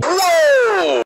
Whoa!